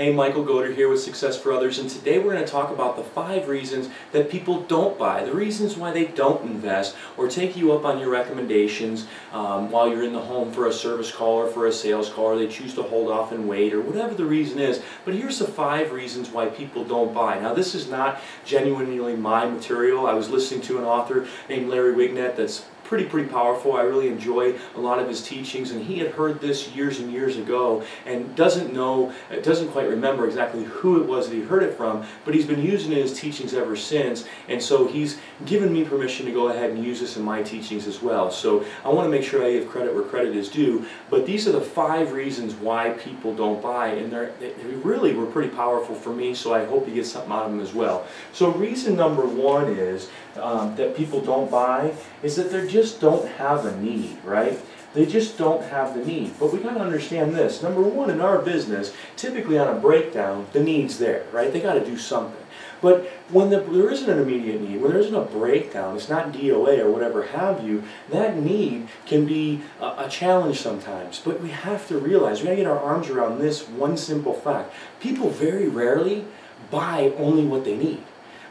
Hey, Michael Goder here with Success for Others, and today we're going to talk about the five reasons that people don't buy, the reasons why they don't invest or take you up on your recommendations um, while you're in the home for a service call or for a sales call, or they choose to hold off and wait, or whatever the reason is. But here's the five reasons why people don't buy. Now, this is not genuinely my material. I was listening to an author named Larry Winget that's pretty, pretty powerful. I really enjoy a lot of his teachings, and he had heard this years and years ago and doesn't know, doesn't quite remember exactly who it was that he heard it from, but he's been using it in his teachings ever since, and so he's given me permission to go ahead and use this in my teachings as well. So I want to make sure I give credit where credit is due, but these are the five reasons why people don't buy, and they're, they really were pretty powerful for me, so I hope you get something out of them as well. So reason number one is um, that people don't buy is that they're just just don't have a need, right? They just don't have the need. But we got to understand this. Number one, in our business, typically on a breakdown, the need's there, right? They got to do something. But when the, there isn't an immediate need, when there isn't a breakdown, it's not DOA or whatever have you, that need can be a, a challenge sometimes. But we have to realize, we got to get our arms around this one simple fact. People very rarely buy only what they need.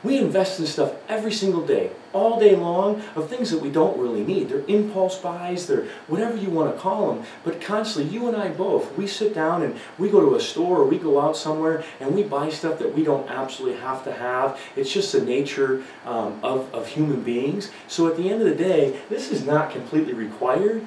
We invest in stuff every single day, all day long, of things that we don't really need. They're impulse buys, they're whatever you want to call them, but constantly, you and I both, we sit down and we go to a store or we go out somewhere and we buy stuff that we don't absolutely have to have. It's just the nature um, of, of human beings. So at the end of the day, this is not completely required,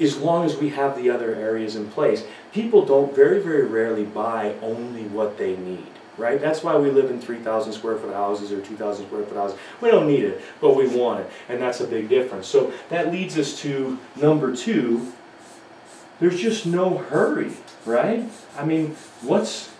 as long as we have the other areas in place. People don't very, very rarely buy only what they need right? That's why we live in 3,000 square foot houses or 2,000 square foot houses. We don't need it, but we want it, and that's a big difference. So that leads us to number two. There's just no hurry, right? I mean, what's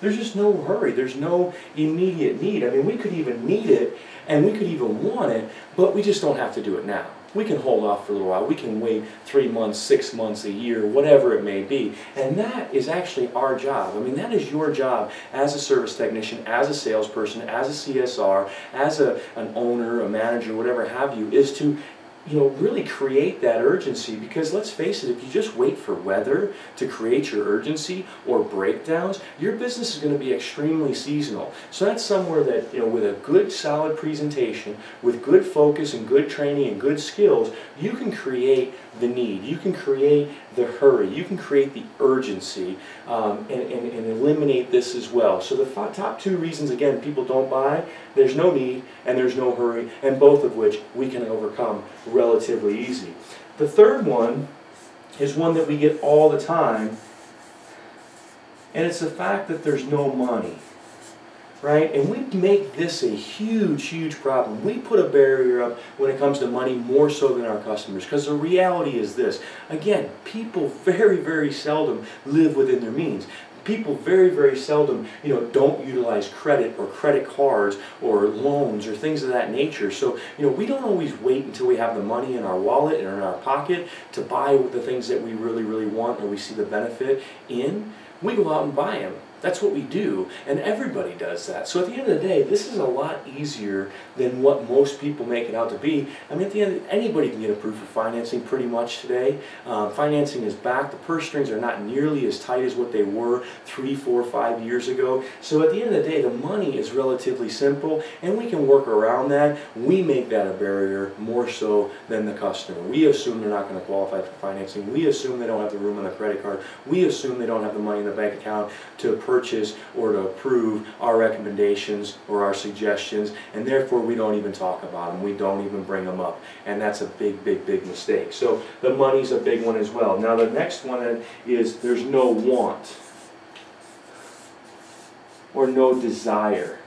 there's just no hurry. There's no immediate need. I mean, we could even need it and we could even want it, but we just don't have to do it now. We can hold off for a little while. We can wait three months, six months, a year, whatever it may be. And that is actually our job. I mean, that is your job as a service technician, as a salesperson, as a CSR, as a, an owner, a manager, whatever have you, is to you know, really create that urgency because let's face it, if you just wait for weather to create your urgency or breakdowns, your business is going to be extremely seasonal. So that's somewhere that, you know, with a good solid presentation, with good focus and good training and good skills, you can create the need. You can create the hurry. You can create the urgency um, and, and, and eliminate this as well. So the top two reasons, again, people don't buy, there's no need and there's no hurry, and both of which we can overcome relatively easy. The third one is one that we get all the time, and it's the fact that there's no money. Right? And we make this a huge, huge problem. We put a barrier up when it comes to money more so than our customers because the reality is this. Again, people very, very seldom live within their means people very, very seldom, you know, don't utilize credit or credit cards or loans or things of that nature. So, you know, we don't always wait until we have the money in our wallet and in our pocket to buy the things that we really, really want or we see the benefit in. We go out and buy them. That's what we do, and everybody does that. So at the end of the day, this is a lot easier than what most people make it out to be. I mean, at the end, anybody can get approved for financing pretty much today. Um, financing is back. The purse strings are not nearly as tight as what they were three, four, five years ago. So at the end of the day, the money is relatively simple, and we can work around that. We make that a barrier more so than the customer. We assume they're not going to qualify for financing. We assume they don't have the room on the credit card. We assume they don't have the money in the bank account to purchase or to approve our recommendations or our suggestions, and therefore we don't even talk about them. We don't even bring them up, and that's a big, big, big mistake. So the money's a big one as well. Now the next one is there's no want or no desire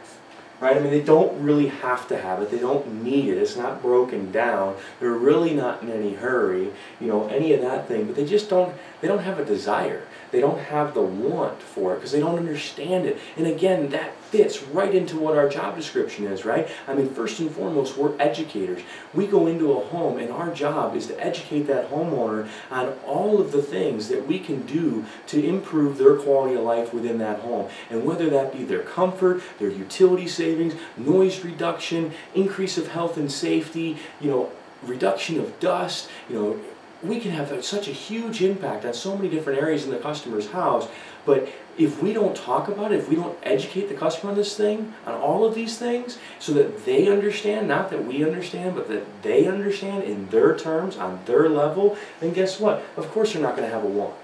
right? I mean, they don't really have to have it. They don't need it. It's not broken down. They're really not in any hurry, you know, any of that thing. But they just don't, they don't have a desire. They don't have the want for it because they don't understand it. And again, that fits right into what our job description is, right? I mean, first and foremost, we're educators. We go into a home and our job is to educate that homeowner on all of the things that we can do to improve their quality of life within that home. And whether that be their comfort, their utility savings, noise reduction, increase of health and safety, you know, reduction of dust, you know, we can have such a huge impact on so many different areas in the customer's house. But if we don't talk about it, if we don't educate the customer on this thing, on all of these things, so that they understand, not that we understand, but that they understand in their terms, on their level, then guess what? Of course they're not going to have a want.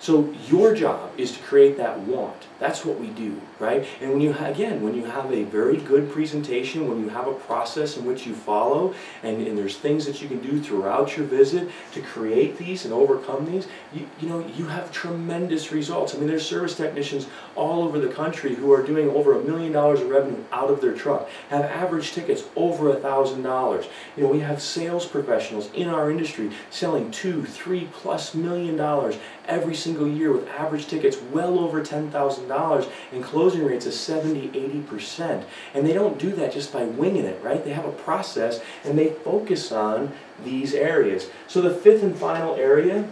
So your job is to create that want. That's what we do, right? And when you again, when you have a very good presentation, when you have a process in which you follow, and, and there's things that you can do throughout your visit to create these and overcome these, you, you know, you have tremendous results. I mean, there's service technicians all over the country who are doing over a million dollars of revenue out of their truck, have average tickets over a thousand dollars. You know, we have sales professionals in our industry selling two, three plus million dollars every single year with average tickets well over $10,000 and closing rates of 70, 80%. And they don't do that just by winging it, right? They have a process and they focus on these areas. So the fifth and final area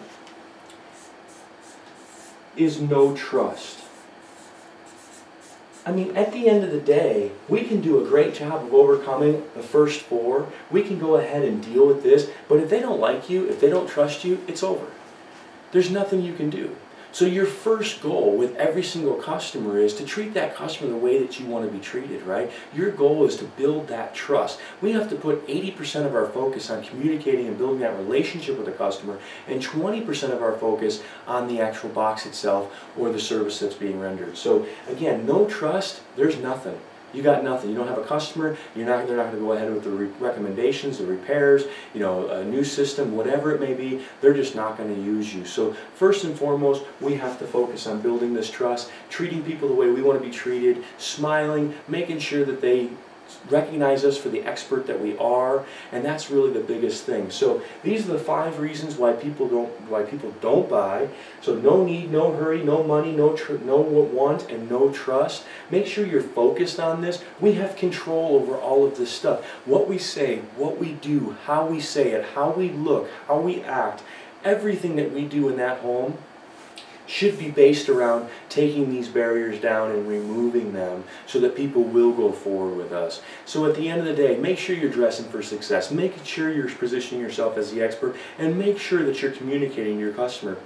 is no trust. I mean, at the end of the day, we can do a great job of overcoming the first four. We can go ahead and deal with this, but if they don't like you, if they don't trust you, it's over there's nothing you can do. So your first goal with every single customer is to treat that customer the way that you want to be treated, right? Your goal is to build that trust. We have to put 80% of our focus on communicating and building that relationship with the customer and 20% of our focus on the actual box itself or the service that's being rendered. So again, no trust, there's nothing you got nothing. You don't have a customer. You're not. They're not going to go ahead with the re recommendations, the repairs. You know, a new system, whatever it may be. They're just not going to use you. So first and foremost, we have to focus on building this trust, treating people the way we want to be treated, smiling, making sure that they recognize us for the expert that we are, and that's really the biggest thing. So these are the five reasons why people don't why people don't buy. So no need, no hurry, no money, no no want, and no trust. Make sure you're focused on this. We have control over all of this stuff. What we say, what we do, how we say it, how we look, how we act, everything that we do in that home should be based around taking these barriers down and removing them so that people will go forward with us. So at the end of the day, make sure you're dressing for success. Make sure you're positioning yourself as the expert and make sure that you're communicating to your customer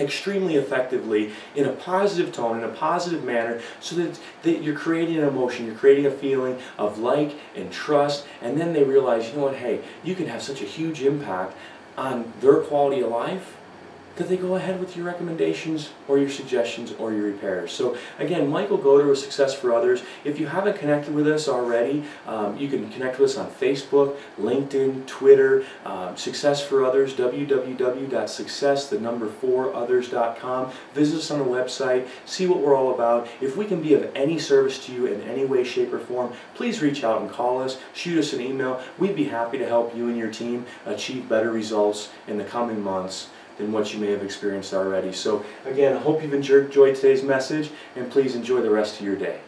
extremely effectively in a positive tone, in a positive manner, so that, that you're creating an emotion, you're creating a feeling of like and trust, and then they realize, you know what, hey, you can have such a huge impact on their quality of life that they go ahead with your recommendations or your suggestions or your repairs. So again, Michael Goder with Success for Others. If you haven't connected with us already, um, you can connect with us on Facebook, LinkedIn, Twitter, um, Success for Others, www.success, the number 4 others.com. Visit us on the website, see what we're all about. If we can be of any service to you in any way, shape, or form, please reach out and call us, shoot us an email. We'd be happy to help you and your team achieve better results in the coming months than what you may have experienced already. So again, I hope you've enjoyed today's message and please enjoy the rest of your day.